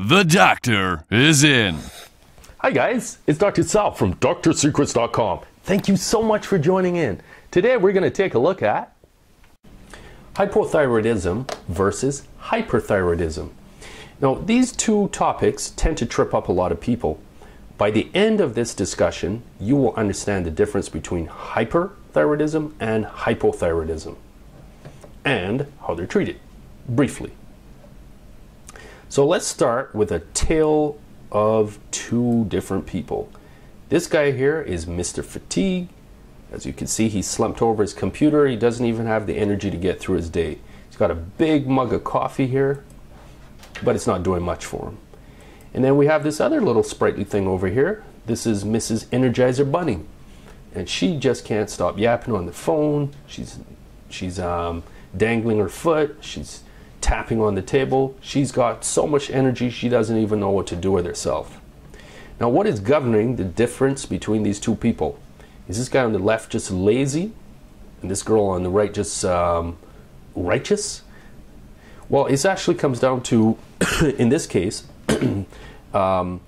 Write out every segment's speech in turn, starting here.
The doctor is in. Hi guys, it's Dr. Sal from DrSecrets.com. Thank you so much for joining in. Today we're going to take a look at hypothyroidism versus hyperthyroidism. Now, these two topics tend to trip up a lot of people. By the end of this discussion, you will understand the difference between hyperthyroidism and hypothyroidism and how they're treated, briefly. So let's start with a tale of two different people. This guy here is Mr. Fatigue. As you can see, he's slumped over his computer. He doesn't even have the energy to get through his day. He's got a big mug of coffee here, but it's not doing much for him. And then we have this other little sprightly thing over here. This is Mrs. Energizer Bunny. And she just can't stop yapping on the phone. She's, she's um, dangling her foot. She's tapping on the table. She's got so much energy she doesn't even know what to do with herself. Now, what is governing the difference between these two people? Is this guy on the left just lazy, and this girl on the right just um, righteous? Well, it actually comes down to, in this case, um,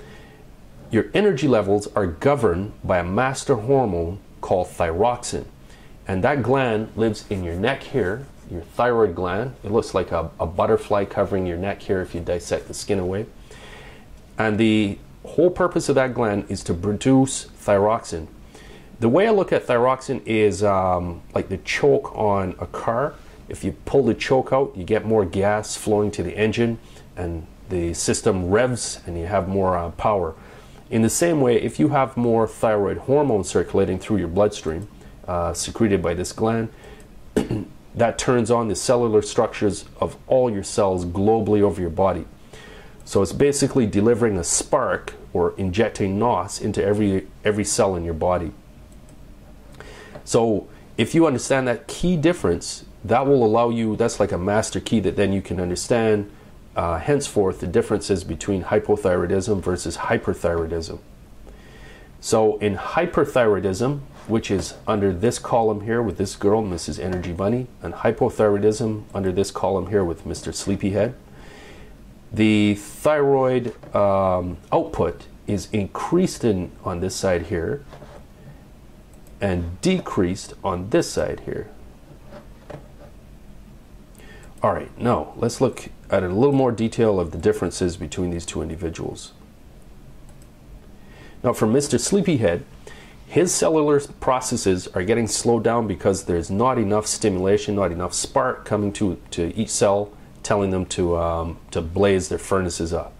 your energy levels are governed by a master hormone called thyroxine. And that gland lives in your neck here, your thyroid gland. It looks like a, a butterfly covering your neck here if you dissect the skin away. And the whole purpose of that gland is to produce thyroxin. The way I look at thyroxin is um, like the choke on a car. If you pull the choke out, you get more gas flowing to the engine and the system revs and you have more uh, power. In the same way, if you have more thyroid hormone circulating through your bloodstream, uh, secreted by this gland, that turns on the cellular structures of all your cells globally over your body. So it's basically delivering a spark or injecting NOS into every every cell in your body. So if you understand that key difference, that will allow you. That's like a master key that then you can understand. Uh, henceforth, the differences between hypothyroidism versus hyperthyroidism. So in hyperthyroidism, which is under this column here with this girl, Mrs. Energy Bunny, and hypothyroidism under this column here with Mr. Sleepyhead. The thyroid um, output is increased in, on this side here and decreased on this side here. All right, now let's look at a little more detail of the differences between these two individuals. Now for Mr. Sleepyhead, his cellular processes are getting slowed down because there's not enough stimulation, not enough spark coming to, to each cell, telling them to, um, to blaze their furnaces up.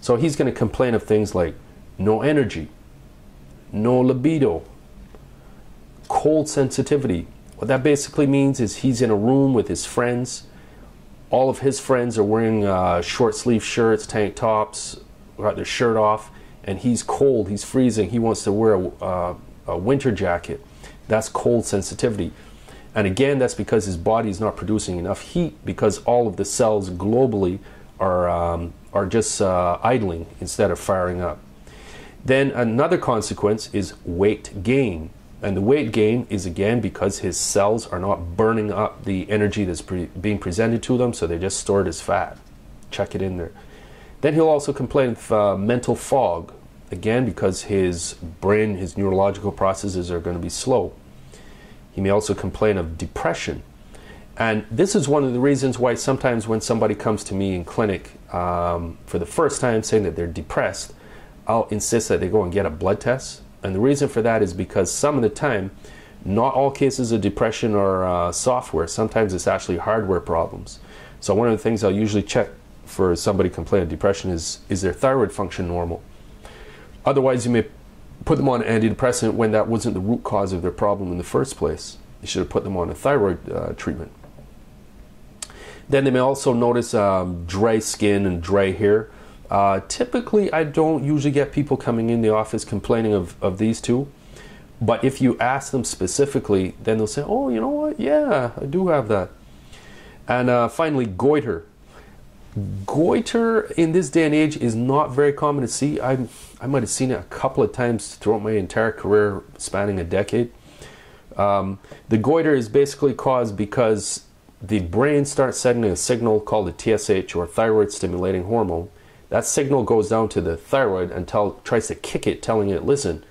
So he's going to complain of things like no energy, no libido, cold sensitivity. What that basically means is he's in a room with his friends. All of his friends are wearing uh, short sleeve shirts, tank tops, got their shirt off and he's cold, he's freezing, he wants to wear a, uh, a winter jacket. That's cold sensitivity. And again, that's because his body is not producing enough heat because all of the cells globally are, um, are just uh, idling instead of firing up. Then another consequence is weight gain. And the weight gain is again because his cells are not burning up the energy that's pre being presented to them, so they're just stored as fat. Check it in there. Then he'll also complain of uh, mental fog, again because his brain, his neurological processes are going to be slow. He may also complain of depression. And this is one of the reasons why sometimes when somebody comes to me in clinic um, for the first time saying that they're depressed, I'll insist that they go and get a blood test. And the reason for that is because some of the time, not all cases of depression are uh, software. Sometimes it's actually hardware problems. So one of the things I'll usually check for somebody complaining of depression is, is their thyroid function normal? Otherwise, you may put them on antidepressant when that wasn't the root cause of their problem in the first place. You should have put them on a thyroid uh, treatment. Then they may also notice um, dry skin and dry hair. Uh, typically, I don't usually get people coming in the office complaining of, of these two. But if you ask them specifically, then they'll say, oh, you know what? Yeah, I do have that. And uh, finally, goiter. Goiter in this day and age is not very common to see. I I might have seen it a couple of times throughout my entire career, spanning a decade. Um, the goiter is basically caused because the brain starts sending a signal called a TSH or thyroid stimulating hormone that signal goes down to the thyroid and tell, tries to kick it, telling it, listen,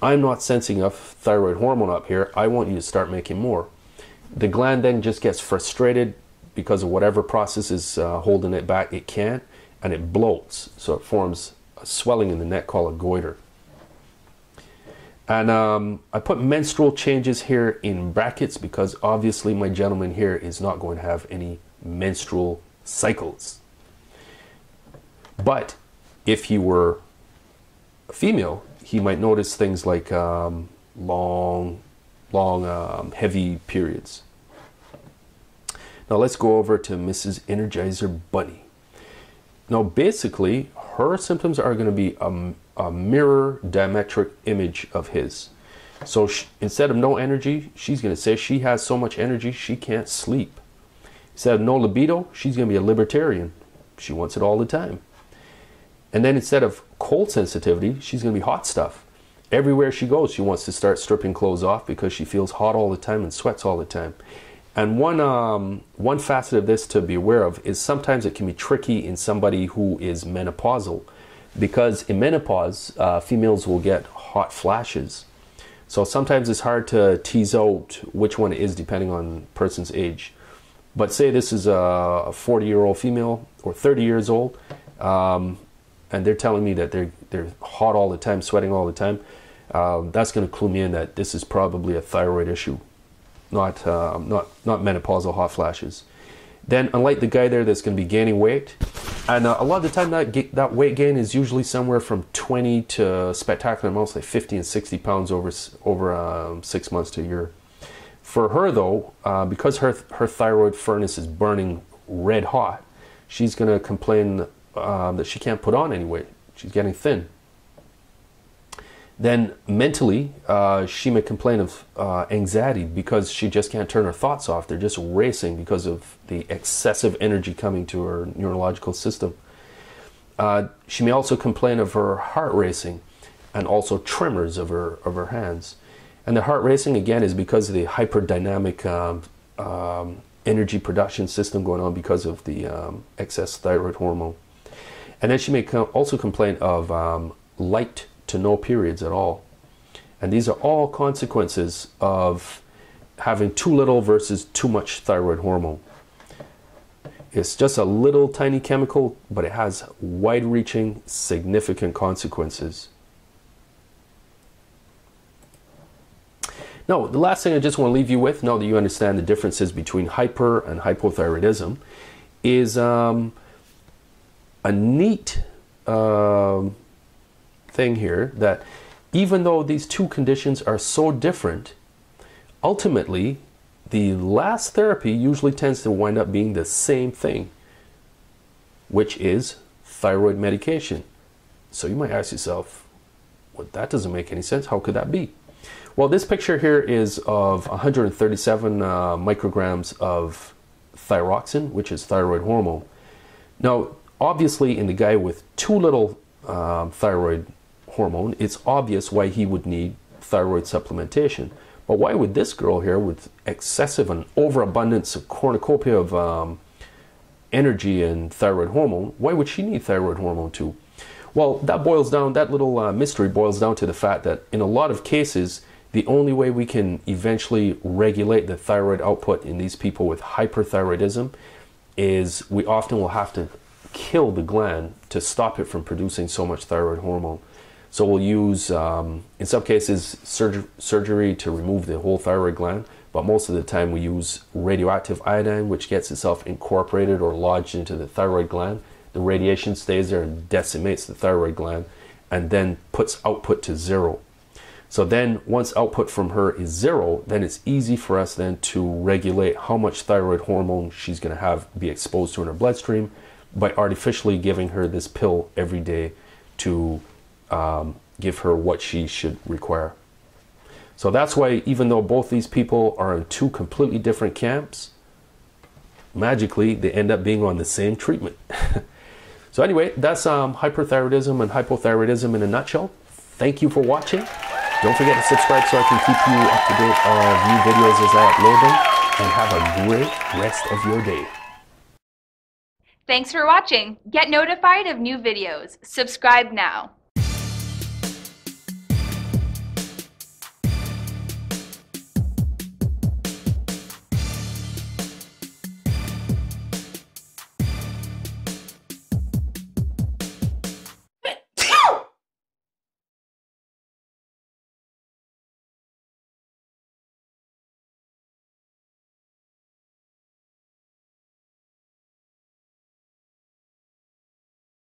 I'm not sensing enough thyroid hormone up here. I want you to start making more. The gland then just gets frustrated because of whatever process is uh, holding it back. It can't, and it bloats. So it forms a swelling in the neck called a goiter. And um, I put menstrual changes here in brackets because obviously my gentleman here is not going to have any menstrual cycles. But if he were a female, he might notice things like um, long, long, um, heavy periods. Now let's go over to Mrs. Energizer Bunny. Now basically, her symptoms are going to be a, a mirror diametric image of his. So she, instead of no energy, she's going to say she has so much energy she can't sleep. Instead of no libido, she's going to be a libertarian. She wants it all the time. And then instead of cold sensitivity, she's going to be hot stuff. Everywhere she goes, she wants to start stripping clothes off because she feels hot all the time and sweats all the time. And one um, one facet of this to be aware of is sometimes it can be tricky in somebody who is menopausal, because in menopause, uh, females will get hot flashes. So sometimes it's hard to tease out which one it is depending on person's age. But say this is a 40 year old female or 30 years old, um, and they're telling me that they're they're hot all the time, sweating all the time. Um, that's going to clue me in that this is probably a thyroid issue, not uh, not not menopausal hot flashes. Then, unlike the guy there that's going to be gaining weight, and uh, a lot of the time that that weight gain is usually somewhere from 20 to spectacular amounts, like 50 and 60 pounds over over um, six months to a year. For her though, uh, because her her thyroid furnace is burning red hot, she's going to complain um, that she can't put on any weight. She's getting thin. Then mentally, uh, she may complain of uh, anxiety because she just can't turn her thoughts off. They're just racing because of the excessive energy coming to her neurological system. Uh, she may also complain of her heart racing and also tremors of her, of her hands. And the heart racing, again, is because of the hyperdynamic um, um, energy production system going on because of the um, excess thyroid hormone. And then she may also complain of um, light to no periods at all. And these are all consequences of having too little versus too much thyroid hormone. It's just a little tiny chemical, but it has wide reaching, significant consequences. Now, the last thing I just want to leave you with, now that you understand the differences between hyper and hypothyroidism, is um, a neat uh, thing here that even though these two conditions are so different, ultimately, the last therapy usually tends to wind up being the same thing, which is thyroid medication. So you might ask yourself, well, that doesn't make any sense. How could that be? Well, this picture here is of 137 uh, micrograms of thyroxine, which is thyroid hormone. Now, obviously in the guy with too little um, thyroid hormone, it's obvious why he would need thyroid supplementation. But why would this girl here with excessive and overabundance of cornucopia of um, energy and thyroid hormone, why would she need thyroid hormone too? Well, that boils down, that little uh, mystery boils down to the fact that in a lot of cases, the only way we can eventually regulate the thyroid output in these people with hyperthyroidism is we often will have to kill the gland to stop it from producing so much thyroid hormone. So we'll use, um, in some cases, surg surgery to remove the whole thyroid gland, but most of the time we use radioactive iodine, which gets itself incorporated or lodged into the thyroid gland. The radiation stays there and decimates the thyroid gland and then puts output to zero. So then once output from her is zero, then it's easy for us then to regulate how much thyroid hormone she's going to have be exposed to in her bloodstream by artificially giving her this pill every day to um, give her what she should require. So that's why, even though both these people are in two completely different camps, magically they end up being on the same treatment. so, anyway, that's um, hyperthyroidism and hypothyroidism in a nutshell. Thank you for watching. Don't forget to subscribe so I can keep you up to date on new videos as I upload them. And have a great rest of your day. Thanks for watching. Get notified of new videos. Subscribe now.